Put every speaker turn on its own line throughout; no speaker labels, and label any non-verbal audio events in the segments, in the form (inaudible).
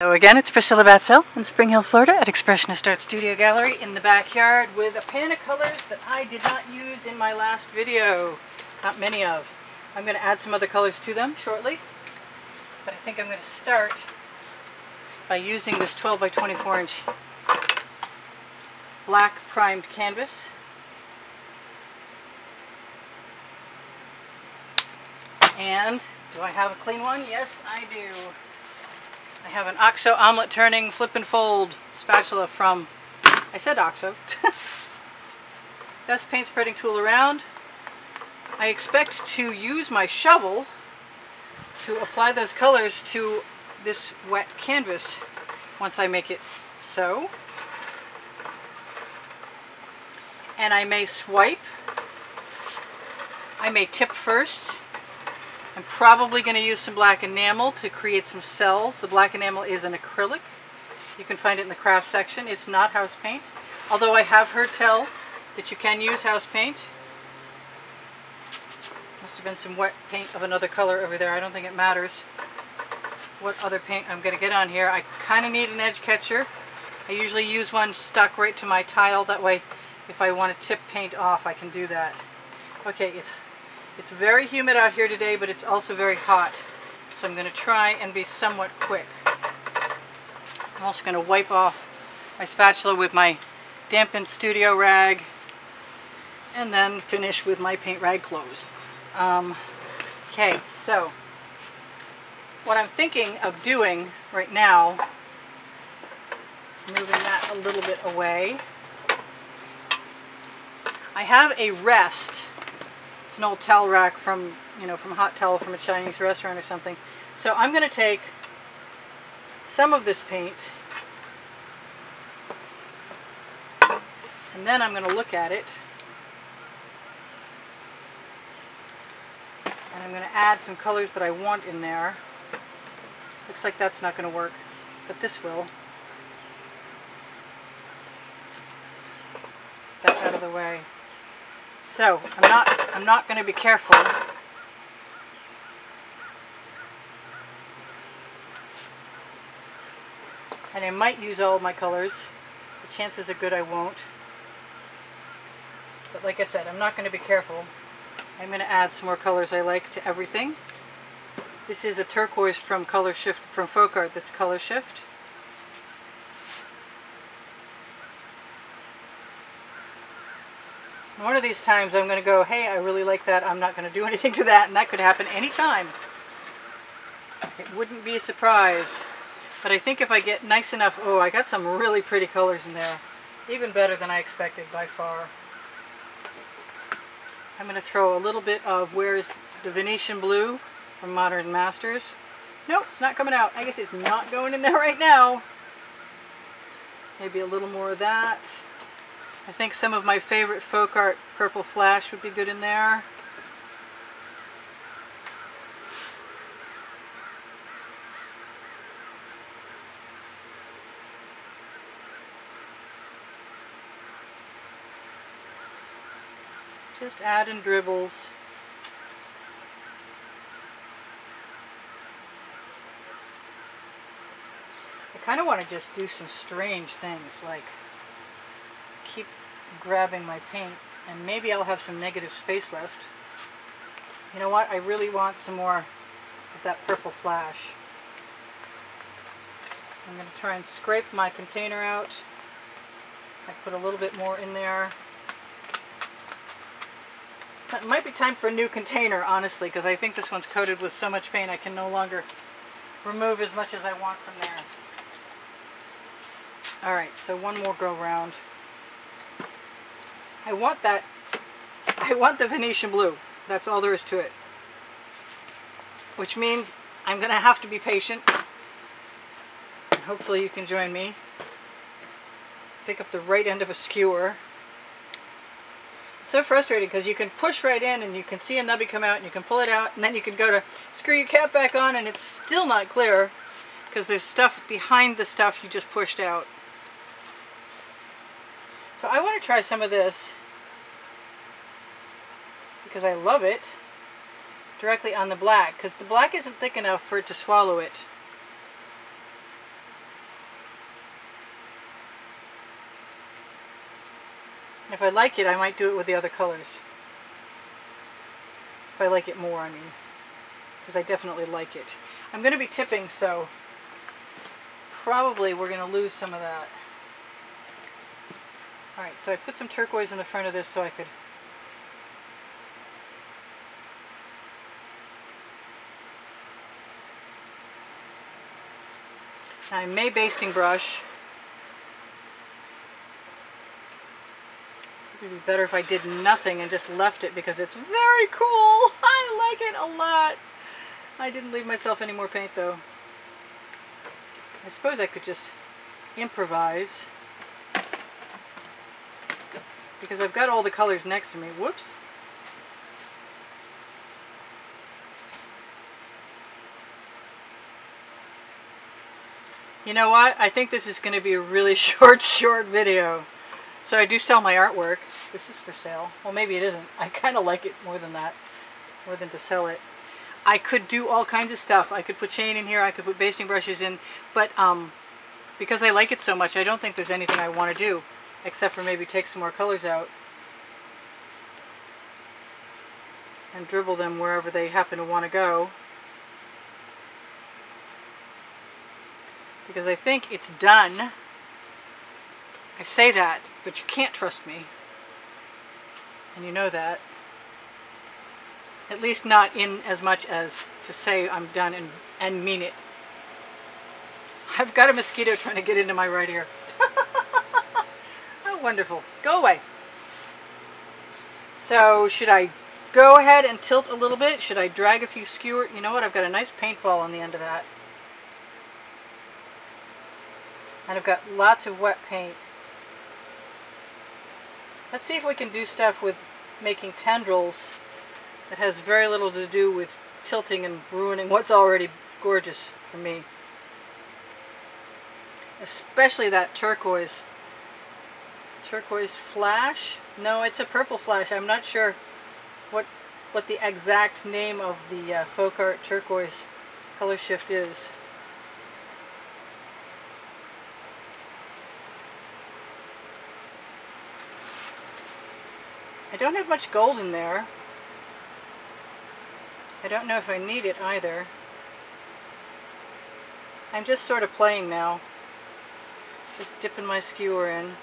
So again, it's Priscilla Batzell in Spring Hill, Florida at Expressionist Art Studio Gallery in the backyard with a pan of colors that I did not use in my last video. Not many of. I'm going to add some other colors to them shortly. But I think I'm going to start by using this 12 by 24 inch black primed canvas. And do I have a clean one? Yes, I do. I have an OXO omelet turning flip and fold spatula from, I said OXO. (laughs) Best paint spreading tool around. I expect to use my shovel to apply those colors to this wet canvas once I make it so. And I may swipe. I may tip first I'm probably going to use some black enamel to create some cells. The black enamel is an acrylic. You can find it in the craft section. It's not house paint, although I have heard tell that you can use house paint. Must have been some wet paint of another color over there. I don't think it matters what other paint I'm going to get on here. I kind of need an edge catcher. I usually use one stuck right to my tile. That way, if I want to tip paint off, I can do that. Okay, it's it's very humid out here today, but it's also very hot. So I'm going to try and be somewhat quick. I'm also going to wipe off my spatula with my dampened studio rag and then finish with my paint rag clothes. Um, okay, so what I'm thinking of doing right now moving that a little bit away. I have a rest an old towel rack from, you know, from hot towel from a Chinese restaurant or something. So I'm going to take some of this paint and then I'm going to look at it and I'm going to add some colors that I want in there. Looks like that's not going to work, but this will. That out of the way. So I'm not I'm not going to be careful. And I might use all my colors. The chances are good I won't. But like I said, I'm not going to be careful. I'm going to add some more colors I like to everything. This is a turquoise from Color Shift from Folk Art that's Color Shift. One of these times I'm going to go, hey, I really like that. I'm not going to do (laughs) anything to that. And that could happen anytime. It wouldn't be a surprise. But I think if I get nice enough, oh, I got some really pretty colors in there. Even better than I expected by far. I'm going to throw a little bit of, where's the Venetian Blue from Modern Masters. Nope, it's not coming out. I guess it's not going in there (laughs) right now. Maybe a little more of that. I think some of my favorite folk art purple flash would be good in there. Just add in dribbles. I kind of want to just do some strange things like grabbing my paint and maybe I'll have some negative space left. You know what? I really want some more of that purple flash. I'm going to try and scrape my container out. I put a little bit more in there. it might be time for a new container, honestly, because I think this one's coated with so much paint I can no longer remove as much as I want from there. Alright, so one more go round. I want that, I want the Venetian blue. That's all there is to it. Which means I'm going to have to be patient. And hopefully you can join me. Pick up the right end of a skewer. It's so frustrating because you can push right in and you can see a nubby come out and you can pull it out and then you can go to screw your cap back on and it's still not clear because there's stuff behind the stuff you just pushed out. So I want to try some of this because I love it directly on the black because the black isn't thick enough for it to swallow it. If I like it, I might do it with the other colors. If I like it more, I mean. Because I definitely like it. I'm going to be tipping, so probably we're going to lose some of that. Alright, so I put some turquoise in the front of this so I could I may basting brush. It would be better if I did nothing and just left it because it's very cool. (laughs) I like it a lot. I didn't leave myself any more paint though. I suppose I could just improvise because I've got all the colors next to me. Whoops. You know what? I think this is going to be a really (laughs) short, short video. So I do sell my artwork. This is for sale. Well, maybe it isn't. I kind of like it more than that, more than to sell it. I could do all kinds of stuff. I could put chain in here. I could put basting brushes in. But um, because I like it so much, I don't think there's anything I want to do except for maybe take some more colors out and dribble them wherever they happen to want to go. Because I think it's done. I say that, but you can't trust me. And you know that. At least not in as much as to say I'm done and, and mean it. I've got a mosquito trying to get into my right ear. Wonderful. Go away. So, should I go ahead and tilt a little bit? Should I drag a few skewer? You know what? I've got a nice paintball on the end of that. And I've got lots of wet paint. Let's see if we can do stuff with making tendrils that has very little to do with tilting and ruining what's already gorgeous for me. Especially that turquoise. Turquoise flash? No, it's a purple flash. I'm not sure what what the exact name of the uh, folk art turquoise color shift is. I don't have much gold in there. I don't know if I need it either. I'm just sort of playing now. Just dipping my skewer in.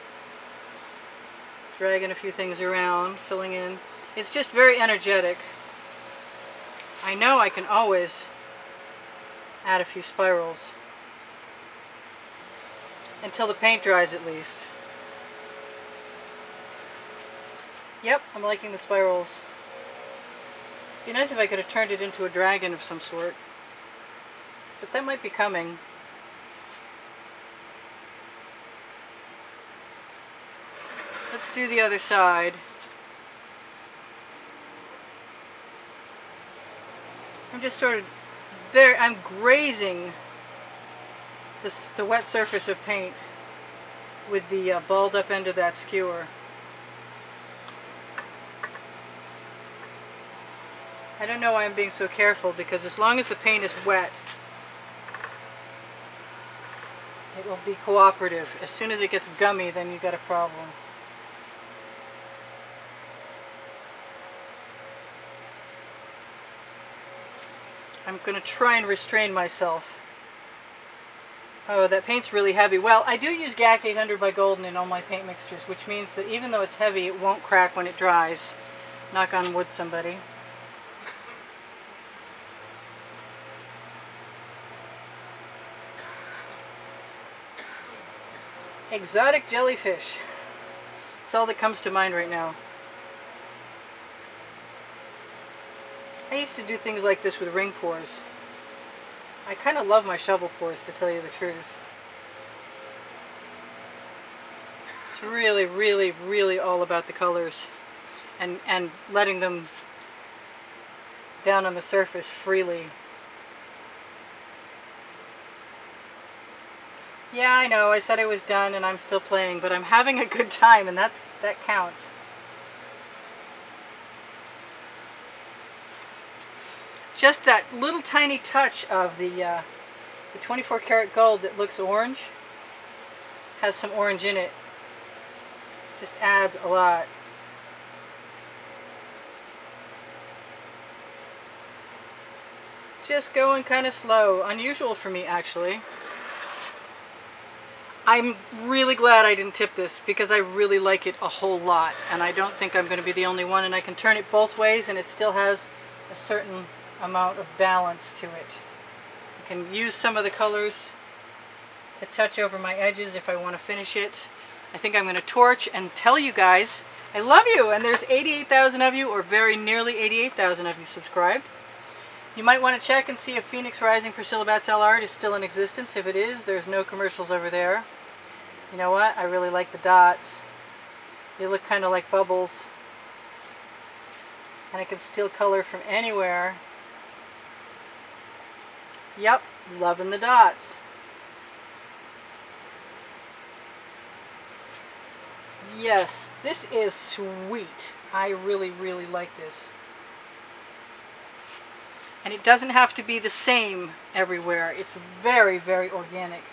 Dragging a few things around, filling in. It's just very energetic. I know I can always add a few spirals. Until the paint dries at least. Yep, I'm liking the spirals. Be nice if I could have turned it into a dragon of some sort. But that might be coming. Let's do the other side. I'm just sort of there, I'm grazing this, the wet surface of paint with the uh, balled up end of that skewer. I don't know why I'm being so careful because as long as the paint is wet, it will be cooperative. As soon as it gets gummy, then you've got a problem. I'm going to try and restrain myself. Oh, that paint's really heavy. Well, I do use GAC 800 by Golden in all my paint mixtures, which means that even though it's heavy, it won't crack when it dries. Knock on wood, somebody. Exotic jellyfish. That's all that comes to mind right now. I used to do things like this with ring pours. I kind of love my shovel pours, to tell you the truth. It's really, really, really all about the colors and, and letting them down on the surface freely. Yeah, I know. I said I was done and I'm still playing, but I'm having a good time and that's that counts. Just that little tiny touch of the, uh, the 24 karat gold that looks orange has some orange in it. Just adds a lot. Just going kind of slow. Unusual for me, actually. I'm really glad I didn't tip this because I really like it a whole lot. And I don't think I'm going to be the only one. And I can turn it both ways and it still has a certain amount of balance to it. I can use some of the colors to touch over my edges if I want to finish it. I think I'm going to torch and tell you guys I love you. And there's 88,000 of you or very nearly 88,000 of you subscribed. You might want to check and see if Phoenix Rising Priscilla Cell Art is still in existence. If it is, there's no commercials over there. You know what? I really like the dots. They look kind of like bubbles. And I can steal color from anywhere. Yep, loving the dots. Yes, this is sweet. I really, really like this. And it doesn't have to be the same everywhere. It's very, very organic.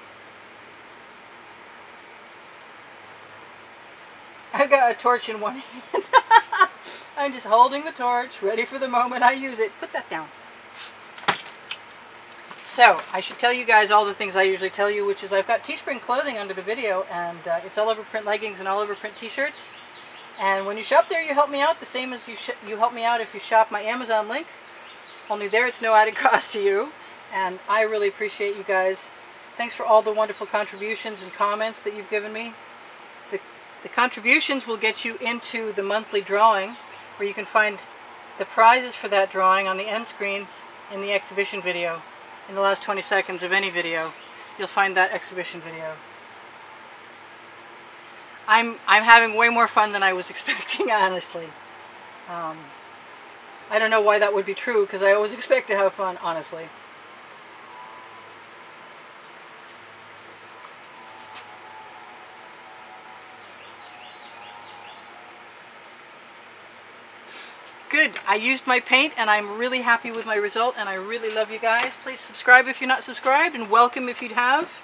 I've got a torch in one (laughs) hand. I'm just holding the torch, ready for the moment I use it. Put that down. So, I should tell you guys all the things I usually tell you, which is I've got Teespring clothing under the video, and uh, it's all over print leggings and all over print t-shirts. And when you shop there, you help me out the same as you, you help me out if you shop my Amazon link. Only there it's no added (laughs) cost to you. And I really appreciate you guys. Thanks for all the wonderful contributions and comments that you've given me. The, the contributions will get you into the monthly drawing where you can find the prizes for that drawing on the end screens in the exhibition video. In the last 20 seconds of any video, you'll find that exhibition video. I'm, I'm having way more fun than I was (laughs) expecting, honestly. Um, I don't know why that would be true, because I always expect to have fun, honestly. Good. I used my paint and I'm really happy with my result and I really love you guys. Please subscribe if you're not subscribed and welcome if you'd have.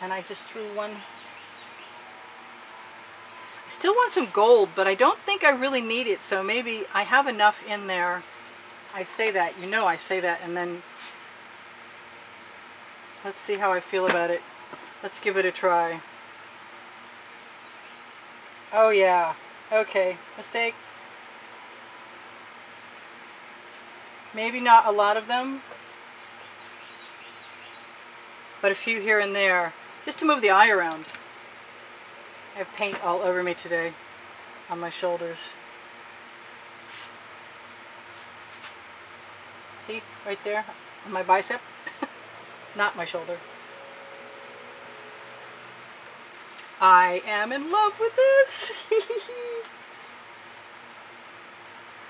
And I just threw one I still want some gold, but I don't think I really need it, so maybe I have enough in there. I say that, you know I say that, and then let's see how I feel about it. Let's give it a try. Oh yeah, okay, mistake. Maybe not a lot of them, but a few here and there, just to move the eye around. I have paint all over me today on my shoulders. See, right there on my bicep, (laughs) not my shoulder. I am in love with this. (laughs)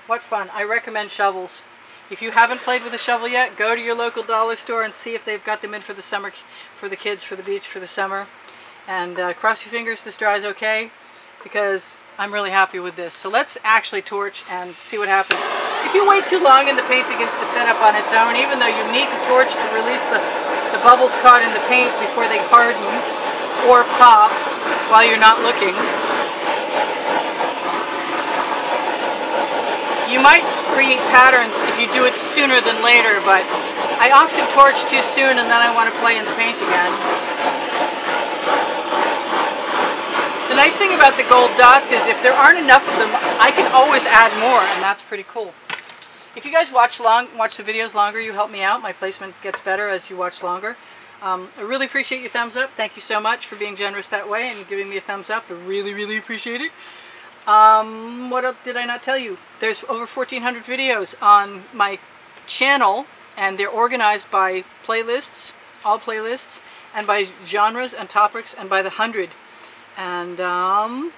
what fun. I recommend shovels. If you haven't played with a shovel yet, go to your local dollar store and see if they've got them in for the summer, for the kids, for the beach, for the summer. And uh, cross your fingers this dries okay because I'm really happy with this. So let's actually torch and see what happens. If you wait too long and the paint begins to set up on its own, even though you need to torch to release the, the bubbles caught in the paint before they harden or pop while you're not looking, you might create patterns if you do it sooner than later, but I often torch too soon and then I want to play in the paint again. The nice thing about the gold dots is if there aren't enough of them, I can always add more, and that's pretty cool. If you guys watch long, watch the videos longer, you help me out. My placement gets better as you watch longer. Um, I really appreciate your thumbs up. Thank you so much for being generous that way and giving me a thumbs up. I really, really appreciate it. Um, what else did I not tell you? There's over 1,400 videos on my channel, and they're organized by playlists, all playlists, and by genres and topics, and by the hundred. And um,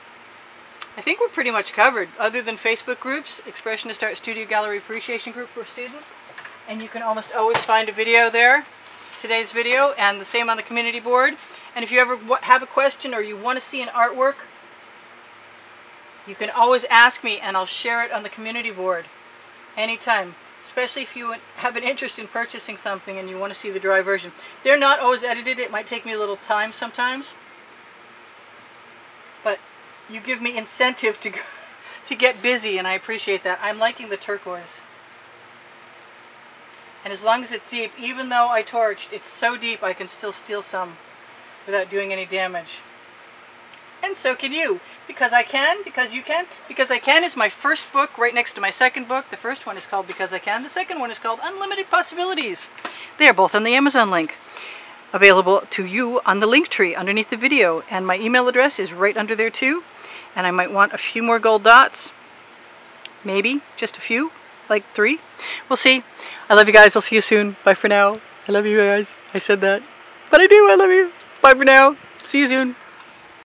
I think we're pretty much covered, other than Facebook groups, Expressionist Art Studio Gallery Appreciation Group for students. And you can almost always find a video there, today's video, and the same on the community board. And if you ever have a question or you want to see an artwork, you can always ask me and I'll share it on the community board anytime. Especially if you have an interest in purchasing something and you want to see the dry version. They're not always edited. It might take me a little time sometimes. But you give me incentive to (laughs) to get busy and I appreciate that. I'm liking the turquoise. And as long as it's deep, even though I torched, it's so deep I can still steal some without doing any damage. And so can you. Because I can, because you can. Because I Can is my first book right next to my second book. The first one is called Because I Can. The second one is called Unlimited Possibilities. They are both on the Amazon link. Available to you on the link tree underneath the video. And my email address is right under there too. And I might want a few more gold dots. Maybe, just a few like three. We'll see. I love you guys. I'll see you soon. Bye for now. I love you guys. I said that. But I do. I love you. Bye for now. See you soon.